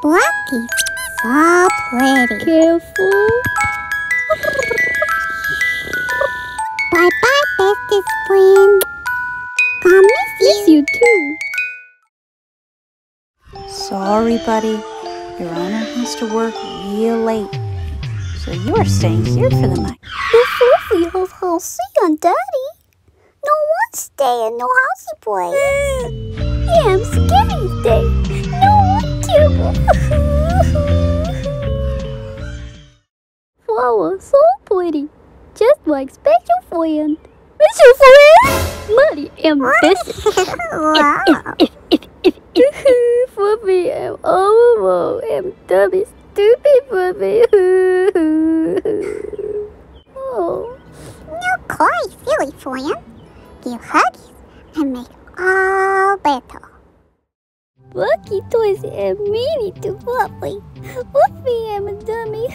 Blackie, so pretty. Careful. Bye bye, bestest friend. Come miss you. Miss you too. Sorry, buddy. Your owner has to work real late. So you are staying here for the night. The Fluffy of housey on Daddy. No one stay in no housey place. yeah, I'm scary Flower, so pretty. Just like special friend. Special friend? Money and wow. if, if, if, if. Fluffy am overall am dummy stupid Fluffy. oh. No cry, silly friend. Give hugs and make all better. Lucky toys and meanie to Fluffy. Fluffy am a dummy.